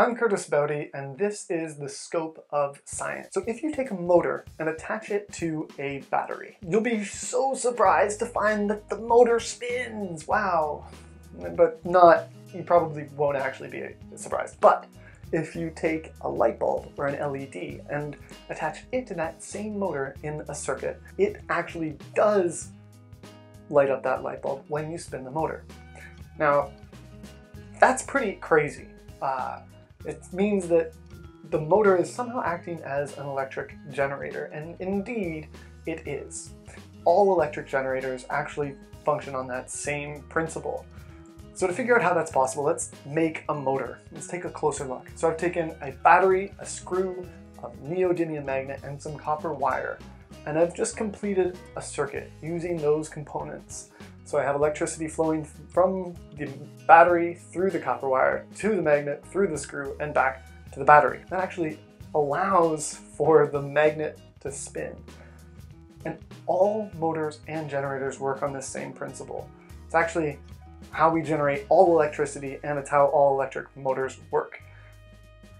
I'm Kurtis Baute, and this is the scope of science. So if you take a motor and attach it to a battery, you'll be so surprised to find that the motor spins. Wow. But not, you probably won't actually be surprised. But if you take a light bulb or an LED and attach it to that same motor in a circuit, it actually does light up that light bulb when you spin the motor. Now, that's pretty crazy. Uh, it means that the motor is somehow acting as an electric generator, and indeed it is. All electric generators actually function on that same principle. So to figure out how that's possible, let's make a motor. Let's take a closer look. So I've taken a battery, a screw, a neodymium magnet, and some copper wire, and I've just completed a circuit using those components. So I have electricity flowing from the battery through the copper wire to the magnet, through the screw, and back to the battery. That actually allows for the magnet to spin. And all motors and generators work on this same principle. It's actually how we generate all electricity and it's how all electric motors work.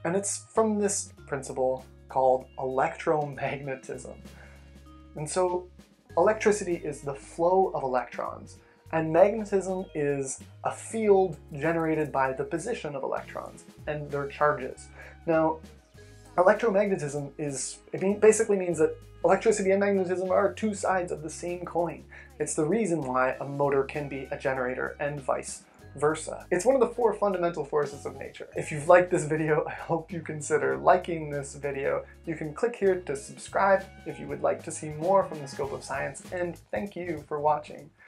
And it's from this principle called electromagnetism. And so Electricity is the flow of electrons, and magnetism is a field generated by the position of electrons and their charges. Now, electromagnetism is, it basically means that electricity and magnetism are two sides of the same coin. It's the reason why a motor can be a generator and vice versa. It's one of the four fundamental forces of nature. If you've liked this video, I hope you consider liking this video. You can click here to subscribe if you would like to see more from the scope of science, and thank you for watching.